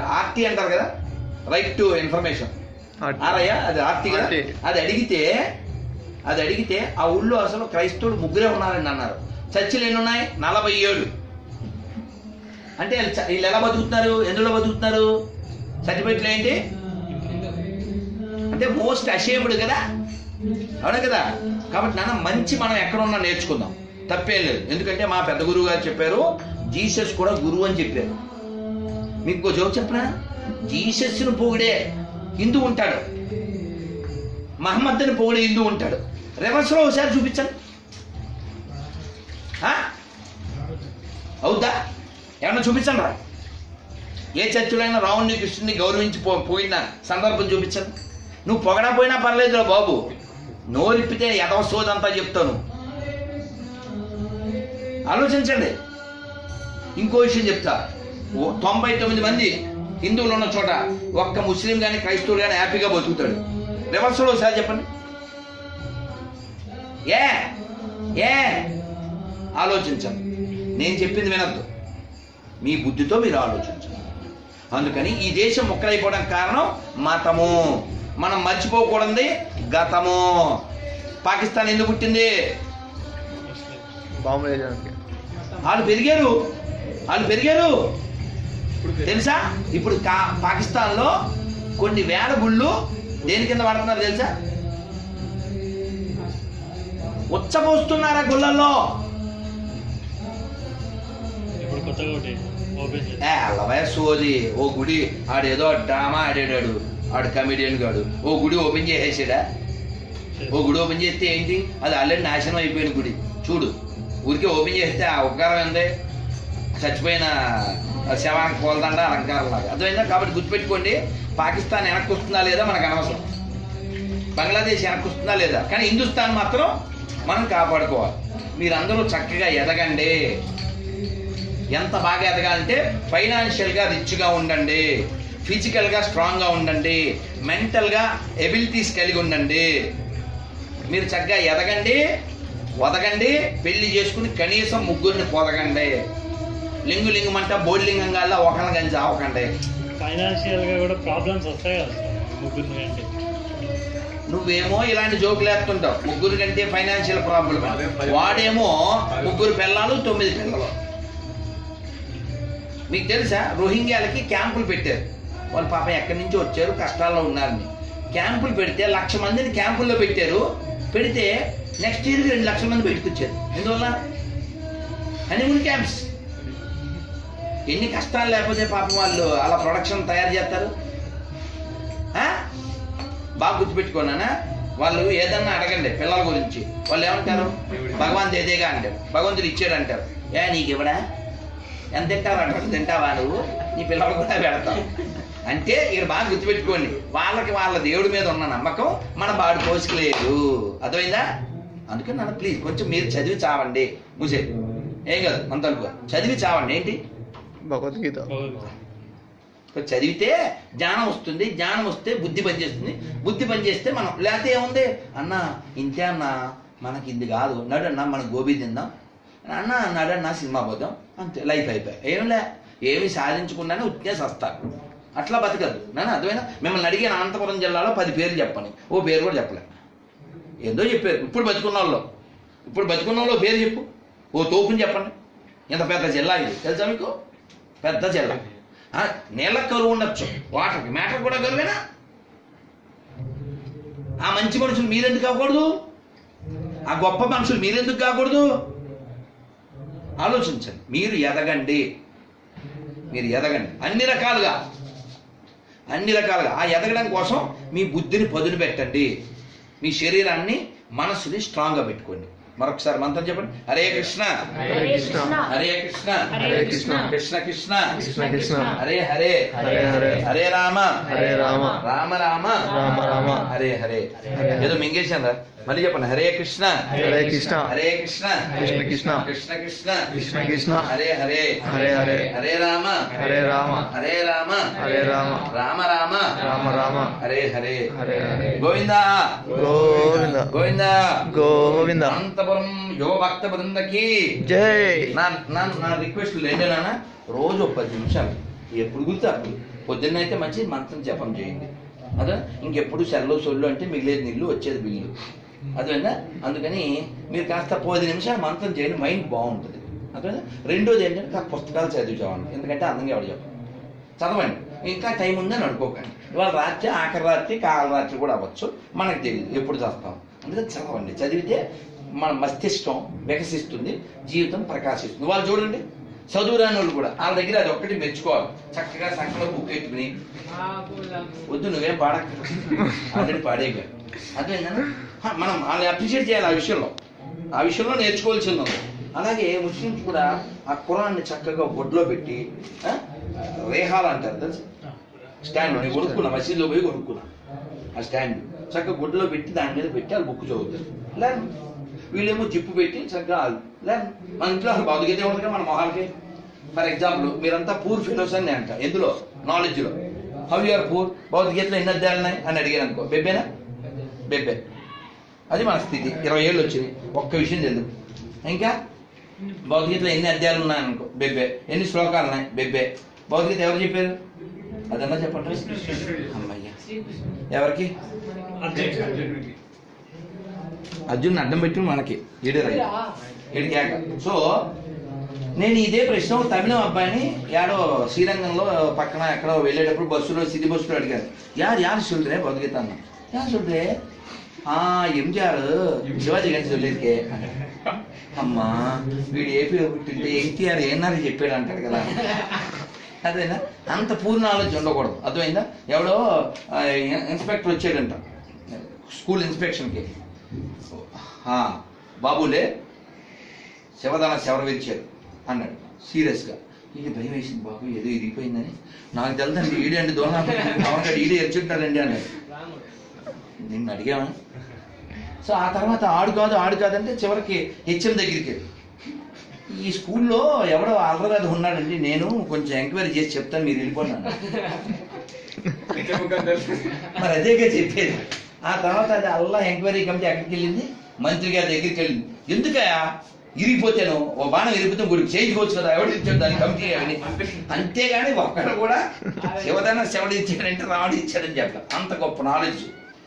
RT అంటారు కదా? Right to information ఆరయ్య? అది ఆర్టీ కదా. అది అడిగితే అది అడిగితే ఆ ఊళ్ళో అసలు క్రైస్తవులు ముగ్గురే ఉన్నారని అన్నారు. చర్చిలు ఎన్ని ఉన్నాయి నలభై ఏడు. అంటే వీళ్ళు ఎలా బతుకుతున్నారు? ఎందులో బతుకుతున్నారు? సర్టిఫికెట్లు ఏంటి? అంటే మోస్ట్ అషేమ్డ్ కదా? అవునా కదా? కాబట్టి నాన్న మంచి మనం ఎక్కడ ఉన్నా నేర్చుకుందాం. తప్పేం లేదు. ఎందుకంటే మా పెద్ద గురువు గారు చెప్పారు జీసస్ కూడా గురువు అని చెప్పారు. మీకు ఇంకో జోక్ చెప్పనా? జీసస్ను పొగిడే హిందూ ఉంటాడు. మహమ్మద్ని పొగిడే హిందూ ఉంటాడు. రివర్స్లో ఒకసారి చూపించండి. అవుద్దా? ఏమన్నా చూపించండి రా. ఏ చర్చిలో రావుణ్ణి కృష్ణుని గౌరవించి పో పోయిన సందర్భం చూపించండి. నువ్వు పొగడా పోయినా పర్లేదురా బాబు. నోరిప్పితే ఎదవ సోదంతా చెప్తాను. ఆలోచించండి. ఇంకో విషయం చెప్తా. తొంభై తొమ్మిది మంది హిందువులు ఉన్న చోట ఒక్క ముస్లిం కానీ క్రైస్తవులు కానీ హ్యాపీగా బతుకుతాడు. రివర్స్లో ఒకసారి చెప్పండి. ఏ? ఏ? ఆలోచించండి. నేను చెప్పింది వినద్దు. మీ బుద్ధితో మీరు ఆలోచించండి. అందుకని ఈ దేశం మొక్కలైపోవడానికి కారణం మతము. మనం మర్చిపోకూడదు గతము. పాకిస్తాన్ ఎందుకు పుట్టింది? వాళ్ళు పెరిగారు. వాళ్ళు పెరిగారు. తెలుసా? ఇప్పుడు కా పాకిస్తాన్లో కొన్ని వేల గుళ్ళు దేని కింద పడుతున్నారు తెలుసా? ఉచ్చపోస్తున్నారా గుళ్ళల్లో? సోది ఓ గుడి ఆడేదో డ్రామా ఆడాడు ఆడు కమెడియన్ గాడు. ఓ గుడి ఓపెన్ చేసేసాడా? ఓ గుడి ఓపెన్ చేస్తే ఏంటి? అది ఆల్రెడీ నాశనం అయిపోయిన గుడి. చూడు. ఊరికే ఓపెన్ చేస్తే ఆ ఉపకారం ఏంది? చచ్చిపోయిన శవానికి పోలదండ అలంకారం లాగా. అర్థమైందా? కాబట్టి గుర్తుపెట్టుకోండి పాకిస్తాన్ వెనక్కి వస్తుందా లేదా మనకు అనవసరం. బంగ్లాదేశ్ వెనక్కి వస్తుందా లేదా? కానీ హిందుస్థాన్ మాత్రం మనం కాపాడుకోవాలి. మీరందరూ చక్కగా ఎదగండి. ఎంత బాగా ఎదగాలంటే ఫైనాన్షియల్గా రిచ్గా ఉండండి. ఫిజికల్గా స్ట్రాంగ్గా ఉండండి. మెంటల్గా ఎబిలిటీస్ కలిగి ఉండండి. మీరు చక్కగా ఎదగండి వదగండి పెళ్ళి చేసుకుని కనీసం ముగ్గురిని పొదగండి. లింగు లింగమంట బోడి లింగంగా ఒకరిని గంజి ఆవకండి ఫైనాన్షియల్గా కూడా ప్రాబ్లమ్స్ వస్తాయి కదా ముగ్గురు నువ్వేమో ఇలాంటి జోకులు వేస్తుంటావు. ముగ్గురు కంటే ఫైనాన్షియల్ ప్రాబ్లం వాడేమో ముగ్గురు పిల్లలు తొమ్మిది పిల్లలు. మీకు తెలుసా? రోహింగ్యాలకి క్యాంపులు పెట్టారు. వాళ్ళు పాపం ఎక్కడి నుంచి వచ్చారు కష్టాల్లో ఉన్నారని. క్యాంపులు పెడితే లక్ష మందిని క్యాంపుల్లో పెట్టారు. పెడితే నెక్స్ట్ ఇయర్ రెండు లక్షల మంది బయటకు వచ్చారు ఎందువల్ల? హనీమూన్ క్యాంప్స్ ఎన్ని కష్టాలు లేకపోతే పాపం వాళ్ళు అలా ప్రొడక్షన్ తయారు చేస్తారు? ఆ? బాగా గుర్తుపెట్టుకోనా? వాళ్ళు ఏదన్నా అడగండి పిల్లల గురించి. వాళ్ళు ఏమంటారు? భగవాన్ దేదేగా అంటారు. భగవంతుడు ఇచ్చాడు అంటారు. ఏ నీకు ఇవ్వడా? ఎంత తింటావు అంటారు? తింటావా నువ్వు? నీ పిల్లలు కూడా పెడతావు. అంటే ఇక్కడ బాగా గుర్తుపెట్టుకోండి. వాళ్ళకి వాళ్ళ దేవుడి మీద ఉన్న నమ్మకం మన బాడు పోసుకోలేదు. అర్థమైందా? అందుకని నన్ను ప్లీజ్ కొంచెం మీరు చదివి చావండి. ముసే ఏం కాదు మన తలుపు చదివి చావండి. ఏంటి? భగవద్గీత. కొంచెం చదివితే జ్ఞానం వస్తుంది జ్ఞానం వస్తే బుద్ధి పనిచేస్తుంది బుద్ధి పనిచేస్తే మనం లేకపోతే ఏముంది? అన్న ఇంతే అన్న మనకి ఇది కాదు. నడన్నా మనం గోబీ తిందాం. అన్న నడన్న సినిమా పోదాం. అంతే లైఫ్ అయిపోయి. ఏం లే ఏమి సాధించకుండానే ఉత్తే సస్తారు అట్లా బతకదు. నేను అర్థమైనా మిమ్మల్ని అడిగిన అనంతపురం జిల్లాలో పది పేర్లు చెప్పని. ఓ పేరు కూడా చెప్పలే. ఏదో చెప్పారు. ఇప్పుడు బతుకున్న వాళ్ళు ఇప్పుడు బతుకున్న వాళ్ళు పేరు చెప్పు. ఓ తోపుని చెప్పండి. ఇంత పెద్ద జిల్లా ఇది. తెలుసా మీకు? పెద్ద జిల్లా నీళ్ళ కరువు ఉండొచ్చు. వాటర్కి మేటర్ కూడా కరువేనా? ఆ మంచి మనుషులు మీరెందుకు కాకూడదు? ఆ గొప్ప మనుషులు మీరెందుకు కాకూడదు? ఆలోచించండి. మీరు ఎదగండి. మీరు ఎదగండి. అన్ని రకాలుగా. అన్ని రకాలుగా. ఆ ఎదగడం కోసం మీ బుద్ధిని పదును పెట్టండి. మీ శరీరాన్ని మనసుని స్ట్రాంగ్గా పెట్టుకోండి. మరొకసారి మంత్రం చెప్పండి. హరే కృష్ణ. హరే కృష్ణ. హరే కృష్ణ. హరే కృష్ణ. కృష్ణ. కృష్ణ కృష్ణ. కృష్ణ హరే హరే. హరే హరే. హరే రామ. హరే రామ. రామ రామ. రామ రామ. హరే హరే. ఏదో మింగేశాను రా మళ్ళీ చెప్పండి. హరే కృష్ణ. హరే కృష్ణ. హరే కృష్ణ. కృష్ణ కృష్ణ. కృష్ణ కృష్ణ. కృష్ణ కృష్ణ. హరే హరే. హరే హరే. హరే రామ. హరే రామ. హరే రామ. హరే రామ. రామ రామ. రామ రామ. హరే హరే. హరే హరే. గోవింద. గోవింద. గోవింద. గోవింద. అనంతపురం యువ భక్త బృందకి జై. నా నా నా రిక్వెస్ట్ ఏంటన్నా రోజు ఒక పది నిమిషాలు. ఎప్పుడు గుర్తు అప్పుడు? పొద్దున్నైతే మంచి మంత్రం జపం చేయండి. అదే? ఇంకెప్పుడు సెల్లు సొల్లు అంటే మిగిలేదు నీళ్ళు వచ్చేది బిల్లు అదేనా అందుకని మీరు కాస్త పది నిమిషాలు మంత్రం చేయండి మైండ్ బాగుంటుంది. అదే రెండోది ఏంటంటే కాస్త పుస్తకాలు చదివి చదవండి ఎందుకంటే అందంగా ఎవరు చెప్పండి. చదవండి. ఇంకా టైం ఉందని అనుకోకండి. ఇవాళ రాత్రి ఆఖరి రాత్రి కాల రాత్రి కూడా అవ్వచ్చు. మనకు తెలియదు. ఎప్పుడు చస్తాం? అందుకని చదవండి. చదివితే మన మస్తిష్కం వికసిస్తుంది జీవితం ప్రకాశిస్తుంది. వాళ్ళు చూడండి. చదువురాని వాళ్ళు కూడా వాళ్ళ దగ్గర అది ఒక్కటి మెచ్చుకోవాలి. చక్కగా సంకలో బుక్ వద్దు నువ్వేం పాడక ఆల్రెడీ పాడేగా అదే మనం వాళ్ళని అప్రిషియేట్ చేయాలి ఆ విషయంలో. ఆ విషయంలో నేర్చుకోవాల్సింది ఉంది అలాగే ముస్లిమ్స్ కూడా ఆ కురాన్ని చక్కగా బొడ్లో పెట్టి రేహాలు అంటారు తెలుసు? స్టాండ్ నేను కొనుక్కున్నా మసీదులో పోయి కొనుక్కున్నా. ఆ స్టాండ్. చక్కగా గుడ్లో పెట్టి దాని మీద పెట్టి వాళ్ళు బుక్ చదువుతారు. లేదు వీళ్ళేమో జిప్పు పెట్టి చక్కగా లేదు మన ఇంట్లో అసలు బతుకైతే ఉండదు మన మొహాలకి? ఫర్ ఎగ్జాంపుల్ మీరంతా పూర్ ఫెలోస్ అని అంట. ఎందులో? నాలెడ్జ్లో how how you are poor భౌతికతలో ఎన్ని అధ్యాయాలు ఉన్నాయి? అని అడిగారు అనుకో బెబ్బేనా? బెబ్బే. అది మన స్థితి. ఇరవై ఏళ్ళు వచ్చినాయి ఒక్క విషయం తెలియదు ఇంకా? భగవద్గీతలో ఎన్ని అధ్యాయాలు ఉన్నాయి అనుకో. బెబ్బే. ఎన్ని శ్లోకాలు ఉన్నాయి? బెబ్బే. భగవద్గీత ఎవరు చెప్పారు? అదన్నా చెప్పండి. అమ్మయ్యా. ఎవరికి? అర్జున్ అడ్డం పెట్టి మనకి. ఈడేరా. సో నేను ఇదే ప్రశ్న తమిళం అబ్బాయిని యాడో శ్రీరంగంలో పక్కన ఎక్కడో వెళ్ళేటప్పుడు బస్సులో సిటీ బస్సులో అడిగాను యారు యారు చూడరే భగవద్గీత అన్న. యారు చూడరే ఆ ఎంజీఆర్ శివాజీ గణేష్ వదిలేకే అమ్మా వీడు ఏపీలో పుట్టింటే ఎన్టీఆర్ ఏనారి చెప్పాడు అంటాడు కదా. అదేనా? అంత పూర్ణ ఆలోచన ఉండకూడదు. అర్థమైందా? ఎవడో ఇన్స్పెక్టర్ వచ్చాడంట. స్కూల్ ఇన్స్పెక్షన్కి. బాబులే శవదాన శవర విరిచారు అన్నాడు. సీరియస్గా. ఇది భయం వేసింది బాబు? ఏదో ఇదిపోయిందని నాకు తెలుదండి ఈడే అండి దోహం ఈడే ఎరుచుంటారండి అన్నాడు. నిన్ను అడిగామా. సో ఆ తర్వాత ఆడు కాదు ఆడు కాదంటే చివరికి హెచ్ఎం దగ్గరికి వెళ్ళి, ఈ స్కూల్లో ఎవడో అల్లరాదు ఉన్నాడండి నేను కొంచెం ఎంక్వైరీ చేసి చెప్తాను మీరు వెళ్ళిపోన్నాను మరి అదేగా చెప్పేది. ఆ తర్వాత అది అల్లా ఎంక్వైరీ కమిటీ ఎక్కడికి వెళ్ళింది మంత్రి గారి దగ్గరికి వెళ్ళింది. ఎందుకయా ఇరిగిపోతాను ఓ బాణం ఇరిగిపోతే గుడికి చేయించుకోవచ్చు కదా ఎవడు ఇచ్చాడు దాని కమిటీ అని. అంతేగాని ఒక్కడు కూడా శివదాన శివుడు ఇచ్చాడంటే రావడం ఇచ్చాడని చెప్పారు అంత గొప్ప నాలెడ్జ్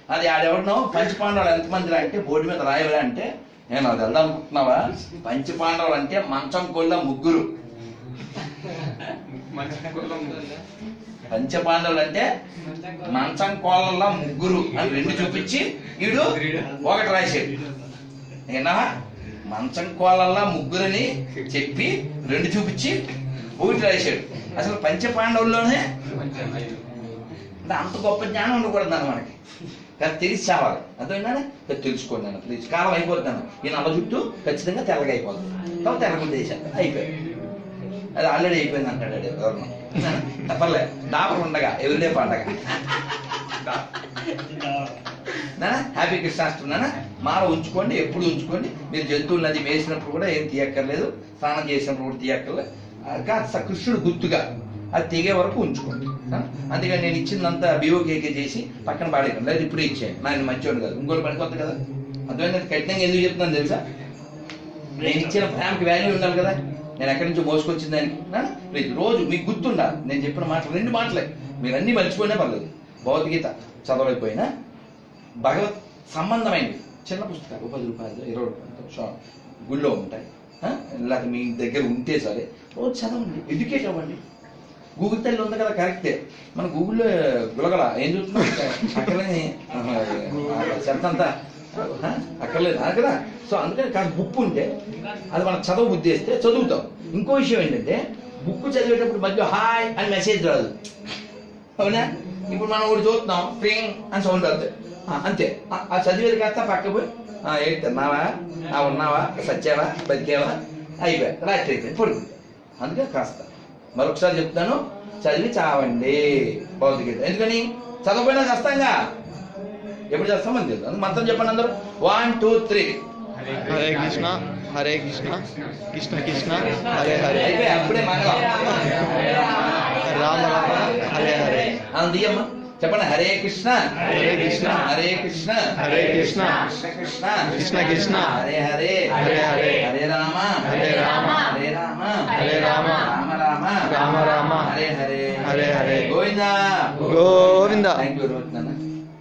అది ఆడెవడనో పంచపాండవులు ఎంతమంది అంటే బోర్డు మీద రాయవరా అంటే? నేను అది వెళ్దాం అనుకుంటున్నావా? పంచపాండవులు అంటే మంచం కొల్ల ముగ్గురు. పంచపాండవులు అంటే మంచం కోళ్ళల్లో ముగ్గురు అని రెండు చూపించి వీడు ఒకటి రాశాడు ఏనా? మంచం కోళ్ళల్లో ముగ్గురని చెప్పి రెండు చూపించి ఒకటి రాశాడు అసలు పంచపాండవుల్లోనే అంటే అంత గొప్ప జ్ఞానం ఉండకూడదు మనకి. కానీ తెలిసి చావాలి. అర్థమైందా తెలుసుకోండి నేను ప్లీజ్ కాలం అయిపోతున్నాను ఈ నల్ల జుట్టు ఖచ్చితంగా తెల్లగా అయిపోతుంది. తర్వాత తెల్లగుండి వేసాను అయిపోయింది. అది ఆల్రెడీ అయిపోయింది అంటాడు ఎవరినో తప్పలే డాబర్ ఉండగా ఎవరిడే పండగ. హ్యాపీ కృష్ణాష్టమి నానా. మాల ఉంచుకోండి ఎప్పుడు ఉంచుకోండి. మీరు జంతువులు నది వేసినప్పుడు కూడా ఏం తీయక్కర్లేదు. స్నానం చేసినప్పుడు కూడా తీయక్కర్లేదు. కాస్త కృష్ణుడు గుర్తుగా. అది తెగే వరకు ఉంచుకోండి. అందుకని నేను ఇచ్చిందంతా బీఓకేకే చేసి పక్కన పాడేయకండి. లేదు ఇప్పుడే ఇచ్చాను నేను మంచివాడు కాదు. ఇంకోటి పనికొద్దు కదా. అర్థమైంది? కఠినంగా ఎందుకు చెప్తున్నాను తెలుసా? నేను ఇచ్చిన ప్రేమకి వాల్యూ ఉండాలి కదా. నేను ఎక్కడి నుంచో మోసుకొచ్చిన దానికి. రోజు మీకు గుర్తుండాలి. నేను చెప్పిన మాటలు రెండు మాటలే. మీరు అన్ని మర్చిపోయినా పర్లేదు. భగవద్గీత చదవలేకపోయినా భగవత్ సంబంధమైనవి. చిన్న పుస్తకాలు పది రూపాయలు ఇరవై రూపాయలు షా- గుళ్ళో ఉంటాయి. లేకపోతే మీ దగ్గర ఉంటే సరే రోజు చదవండి. ఎడ్యుకేట్ అవ్వండి. గూగుల్ తల్లి ఉంది కదా కరెక్టే మన గూగుల్లో గులగల ఏం చూస్తున్నాం అక్కడని చెత్తంతా. అక్కర్లేదు అది కదా? సో అందుకని కాస్త బుక్ ఉంటే అది మనం చదవ బుద్ధి చేస్తే చదువుతాం. ఇంకో విషయం ఏంటంటే బుక్ చదివేటప్పుడు మధ్య హాయ్ అని మెసేజ్ రాదు. అవునా? ఇప్పుడు మనం ఒకటి చూస్తున్నాం ట్రింగ్ అని సౌండ్ వస్తుంది. అంతే. ఆ, చదివేది కాస్త పక్క పోయి ఏంటి తిన్నావా ఆ ఉన్నావా? సచ్చావా? బతికేవా? అయిపోయా. రాత్రి అయిపోయింది. పడుకుంది. అందుకే కాస్త. మరొకసారి చెప్తాను. చదివి చావండి. భౌతికత ఎందుకని? చదవకపోయినా చేస్తాంగా ఎప్పుడు చేస్తామని తెలుసు. మంత్రం చెప్పండి అందరూ. One two three Hare Krishna. Hare Krishna. Krishna. Krishna Hare Hare. అయిపోయి? అప్పుడే మంగళం రామ రామ. హరే హరే. అందుయమ్మ చెప్పండి. హరే కృష్ణ. హరే కృష్ణ. హరే కృష్ణ. హరే కృష్ణ కృష్ణ కృష్ణ. కృష్ణ కృష్ణ. హరే హరే. హరే హరే. హరే రామ. హరే రామ. హరే రామ. హరే రామ. రామ రామ హరే హరే హరే హరే గోవిందా గోవింద థ్యాంక్ యూ రోజు నాన్న.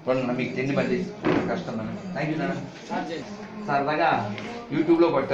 నాన్న మీకు తిండి మళ్ళీ కష్టం నాన్న. థ్యాంక్ యూ నాన్న. సరదాగా యూట్యూబ్లో కొట్టండి